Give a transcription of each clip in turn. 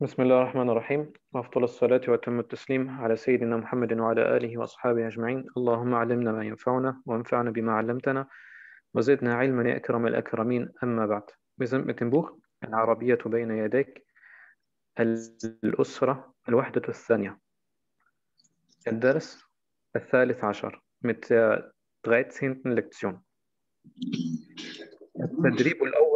بسم الله الرحمن الرحيم. وأفضل الصلاة وأتم التسليم على سيدنا محمد وعلى آله وأصحابه أجمعين. اللهم علمنا ما ينفعنا وانفعنا بما علمتنا وزدنا علما يا أكرم الأكرمين. أما بعد dem Buch العربية بين يديك الأسرة الوحدة الثانية. الدرس الثالث عشر mit der 13. Lektion التدريب الأول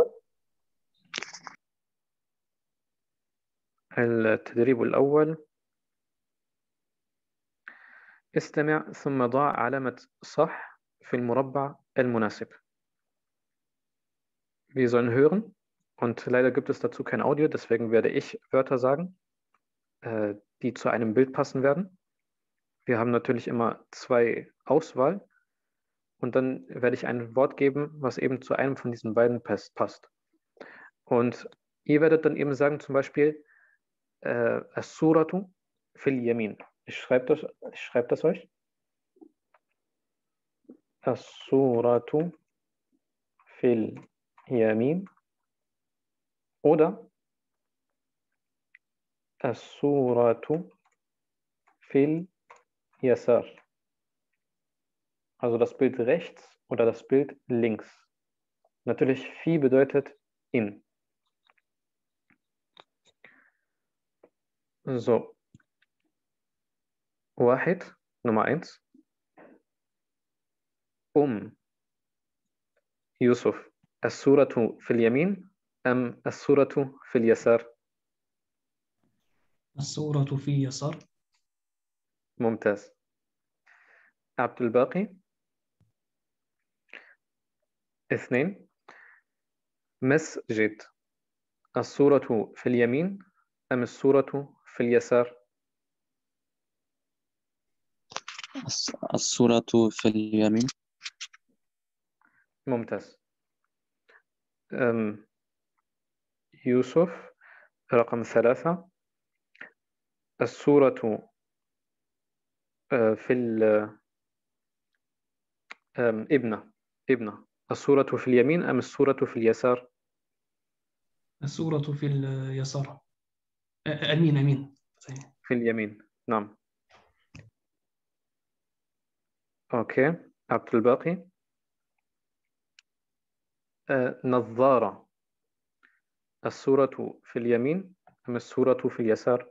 التدريب الأول استمع ثم ضع علامة صح في المربع المناسب. Wir sollen hören und leider gibt es dazu kein Audio, deswegen werde ich Wörter sagen, äh, die zu einem Bild passen werden. Wir haben natürlich immer zwei Auswahl und dann werde ich ein Wort geben, was eben zu einem von diesen beiden passt. Und ihr werdet dann eben sagen, zum Beispiel, äh, Suratu fil Yamin. Ich schreibe das, schreib das euch. As-Suratu fil Yamin. Oder As-Suratu fil Yasar. Also das Bild rechts oder das Bild links. Natürlich Fi bedeutet in. So. واحد Nummer eins. Um. يوسف السورة في اليمين أم السورة في اليسار؟ السورة في يسار ممتاز عبد الباقي اثنين مسجد السورة في اليمين أم السورة في اليسار؟ السورة في اليمين. ممتاز. يوسف رقم ثلاثة. السورة آه، في ال ابنة ابنة. السورة في اليمين أم السورة في اليسار؟ السورة في اليسار. آه، أمين. أمين في اليمين. نعم. أوكي. عبد الباقي. آه، نظارة. السورة في اليمين أم السورة في اليسار؟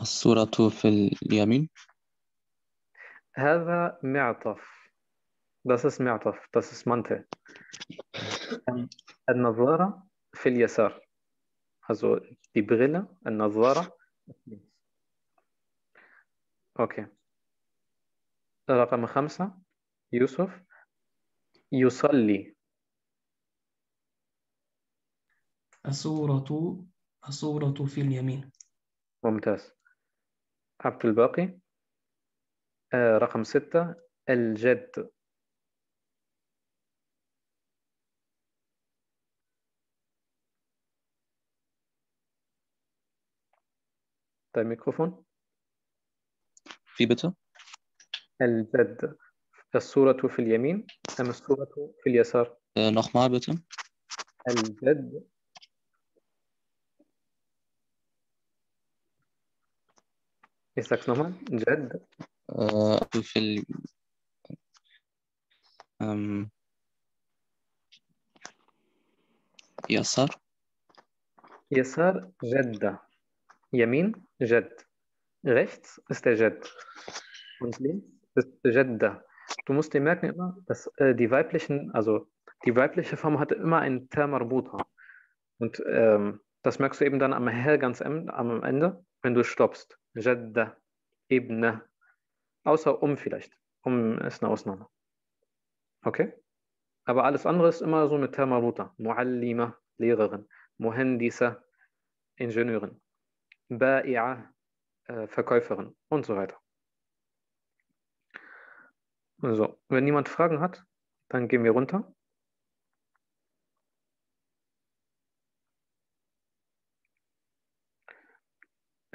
السورة في اليمين. هذا معطف. Das ist معطف Das ist Mantel النظارة في اليسار. Also die Brille النظارة. أوكي. رقم خمسة يوسف يصلي. السورة السورة في اليمين. ممتاز. عبد الباقي. آه رقم ستة الجد. طيب ميكروفون في bitte الجد الصورة في اليمين أم الصورة في اليسار؟ nochmal bitte الجد Ich sag's nochmal. جد. äh, في ال ähm, يسار. يسار جدة. يمين. جد rechts ist der Jed und links ist Jeddah. Du musst dir merken immer, dass äh, die weiblichen, also die weibliche Form hatte immer einen Termarbuta. Und ähm, das merkst du eben dann am Hell ganz am, Ende, wenn du stoppst. Jeddah, Ebene. Außer um vielleicht. Um ist eine Ausnahme. Okay? Aber alles andere ist immer so mit Termarbuta. Muallima, Lehrerin. Muhandisa, Ingenieurin. Ba'i'a, äh, Verkäuferin und so weiter. So, wenn niemand Fragen hat, dann gehen wir runter.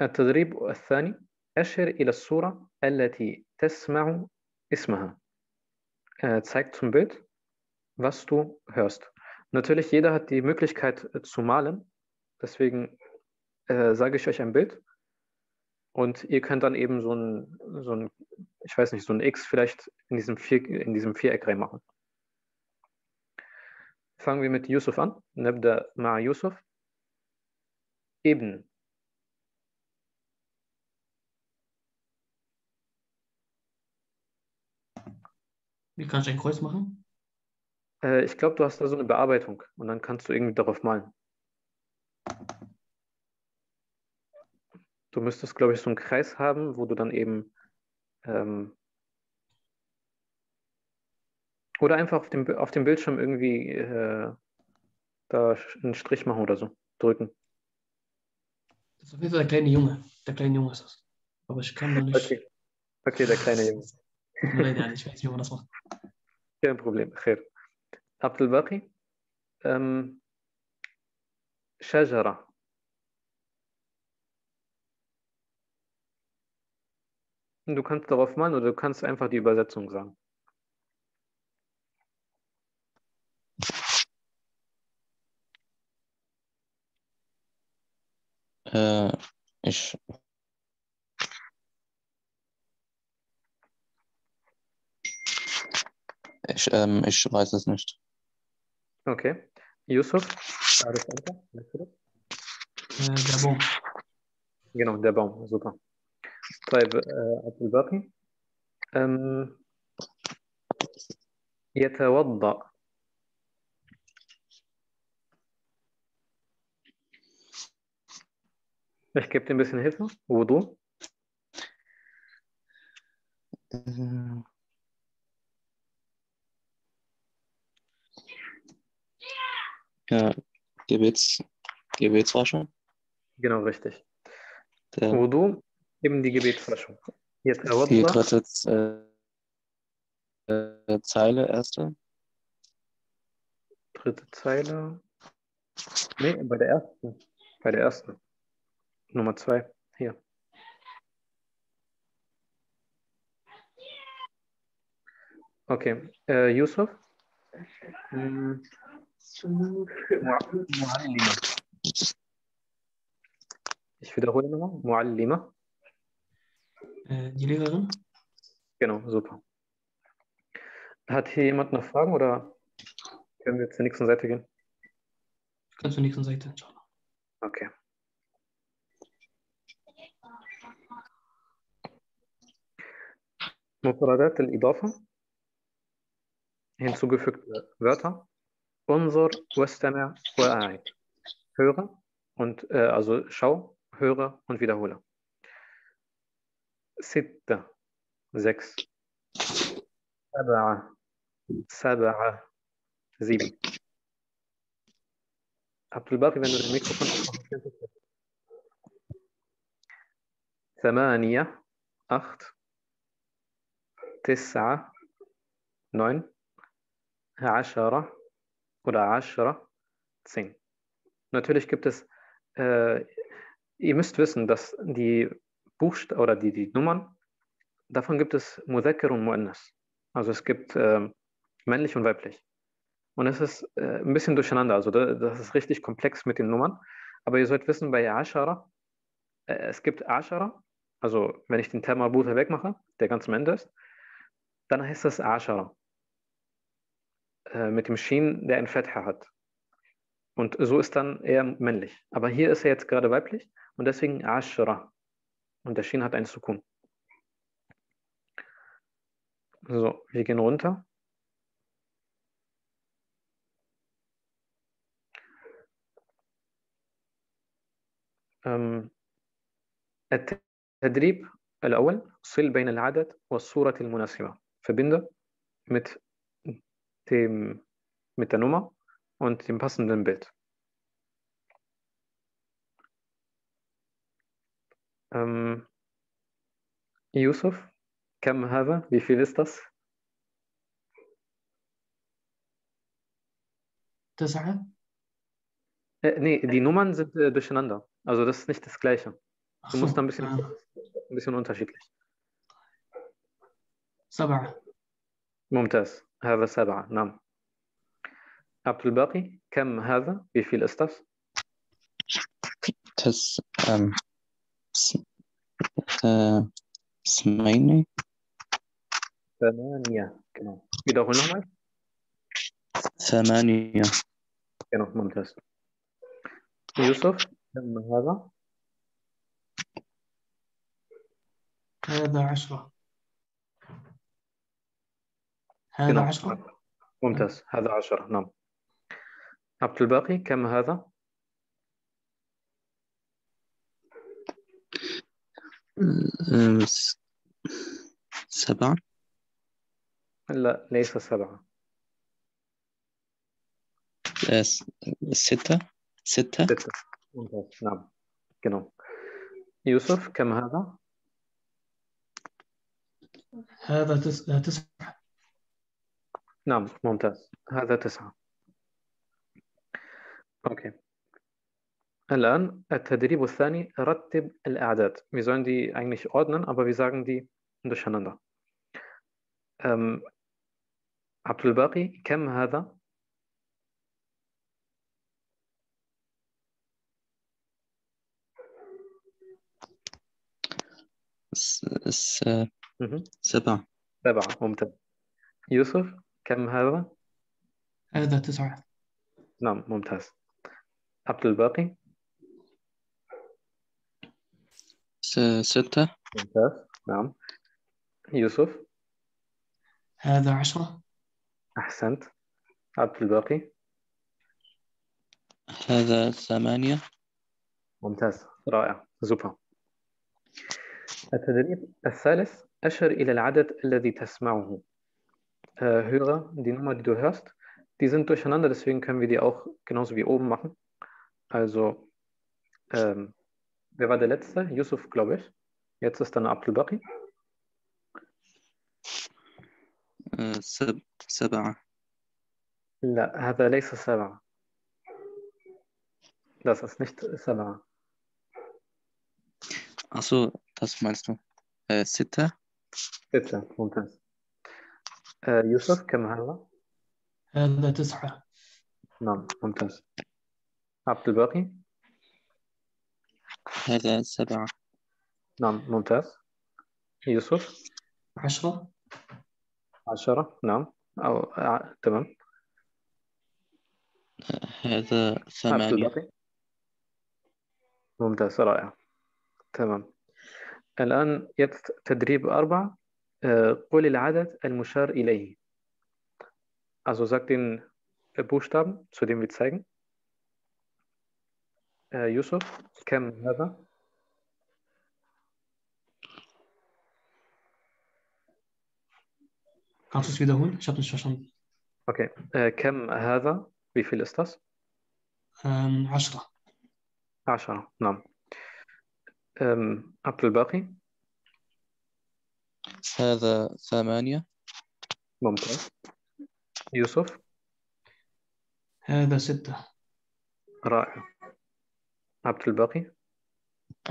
التدريب الثاني أشر إلى الصورة التي تسمع اسمها äh, zeigt zum Bild, was du hörst. Natürlich, jeder hat die Möglichkeit äh, zu malen. Deswegen äh, sage ich euch ein Bild und ihr könnt dann eben so ein, so ein, ich weiß nicht, so ein X vielleicht in diesem, Vier, in diesem Viereck reinmachen. Fangen wir mit Yusuf an. Nebda ma Yusuf. Eben. Wie kann ich ein Kreuz machen? Äh, ich glaube, du hast da so eine Bearbeitung und dann kannst du irgendwie darauf malen. Du müsstest, glaube ich, so einen Kreis haben, wo du dann eben ähm, oder einfach auf dem, auf dem Bildschirm irgendwie äh, da einen Strich machen oder so. Drücken. Das ist auf jeden Fall der kleine Junge. Der kleine Junge ist das. Aber ich kann noch nicht. Okay. Okay, der kleine Junge. Tut mir leid, ja, ich weiß nicht, wie man das macht. Kein Problem. Khair. Abdul Baqi. Ähm, Shajara. Du kannst darauf malen oder du kannst einfach die Übersetzung sagen. Äh, ich. Ich, ähm, ich weiß es nicht. Okay. Yusuf? Äh, der Baum. Genau, der Baum, super طيب آه، عبد الباقي أم، يتوضأ Ich gebe dir ein bisschen Hilfe. Wudu. Äh, Ja, Gebets, Gebetswaschung. Genau, richtig. Der, Wudu, Eben die Gebetsforschung. Jetzt aber. Die dritte äh, Zeile, erste. Dritte Zeile. Nee, bei der ersten. Bei der ersten. Nummer zwei. Hier. Okay. Äh, Yusuf? Hm. Ich wiederhole nochmal. Muallima Äh, die Lehrerin. Genau, super. Hat hier jemand noch Fragen oder können wir zur nächsten Seite gehen? Ich kann zur nächsten Seite. inshallah. Okay. مفردات الإضافة hinzugefügte Wörter. Unsur, واستمع, وأعد. Höre und äh, also schau, höre und wiederhole. ستة sechs. سبعة سبعة sieben. Abdul Baqi, wenn du dein Mikrofon aufmachst, kannst du es. ثمانية acht. تسعة neun. عشرة oder عشرة zehn. Natürlich gibt es, äh, ihr müsst wissen, dass die Buchstaben oder die, die Nummern, davon gibt es Mudhakkar und Muannas. Also es gibt äh, männlich und weiblich. Und es ist äh, ein bisschen durcheinander, also da, das ist richtig komplex mit den Nummern. Aber ihr sollt wissen, bei Ashara, äh, es gibt Ashara, also wenn ich den Terma Buta wegmache, der ganz am Ende ist, dann heißt das Ashara. Äh, mit dem Shin, der ein Fetha hat. Und so ist dann eher männlich. Aber hier ist er jetzt gerade weiblich und deswegen Ashra. Und der Shin hat ein Sukun. So, wir gehen runter. التدريب الأول صل بين العدد والصورة المناسبة verbinde mit dem mit der Nummer und dem passenden Bild. Ähm, Yusuf, كم هذا? Wie viel ist das? تسعة. Äh, nee, die Nummern sind äh, durcheinander. Also das ist nicht das Gleiche. Ach Du musst so, da ein bisschen, äh, ein bisschen unterschiedlich. سبعة. ممتاز هذا سبعة نعم عبد الباقي كم هذا wie viel ist das تس ähm, س- äh, ثمانية. ثمانية genau wiederhol nochmal ثمانية. genau ممتاز يوسف كم هذا؟ هذا عشرة. هذا عشرة. ممتاز هذا عشرة نعم. عبد الباقي كم هذا ähm, س- سبعة؟ لا ليس سبعة. س- ستة؟ ستة؟ ستة. ممتاز. نعم. genau يوسف كم هذا؟ هذا تس... آه، تسعة. نعم ممتاز. هذا تسعة. أوكي. الآن التدريب الثاني رتب الأعداد. Wir sollen die eigentlich ordnen aber wir sagen die durcheinander. Ähm, عبد الباقي كم هذا س- مهم. سبعة. سبعة ممتاز. يوسف كم هذا؟ هذا تسعة. نعم ممتاز. عبد الباقي س- ستة. ممتاز. نعم. يوسف؟ هذا عشرة. أحسنت. عبد الباقي؟ هذا ثمانية. ممتاز. رائع. زوبا. التدريب الثالث أشر إلى العدد الذي تسمعه. هيرا دي نمر دو هيرست دي sind durcheinander deswegen können wir die auch genauso wie oben machen also wer war der Letzte? Yusuf, glaube ich. Jetzt ist dann Abdul Baqi. äh, سب- سبعة لا هذا ليس سبعة das ist nicht سبعة Achso, das meinst du. Äh, ستة ستة ممتاز آه، يوسف كم هذا؟ هذا تسعة نعم ممتاز عبد الباقي هذا سبعة. نعم ممتاز. يوسف؟ عشرة. عشرة نعم. أو آه، تمام. هذا ثمانية. ممتاز رائع. تمام. الآن تدريب أربعة. آه، قل العدد المشار إليه. also sag den Buchstaben zu dem wir zeigen آه، يوسف كم هذا؟ خمسة فيدهون شاطن شاشن أوكي كم هذا بفي الاستاس؟ عشرة. عشرة. نعم. عبد الباقي. هذا ثمانية. ممتاز. يوسف. هذا ستة. رائع. عبد الباقي؟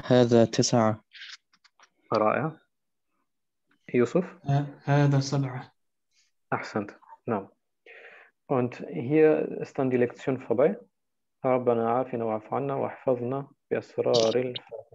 هذا تسعة. رائع. يوسف؟ هذا سبعة. Ahsant, genau. Und hier ist dann die Lektion vorbei. ربنا عافنا واعف عنا واحفظنا بأسرار الفاتحة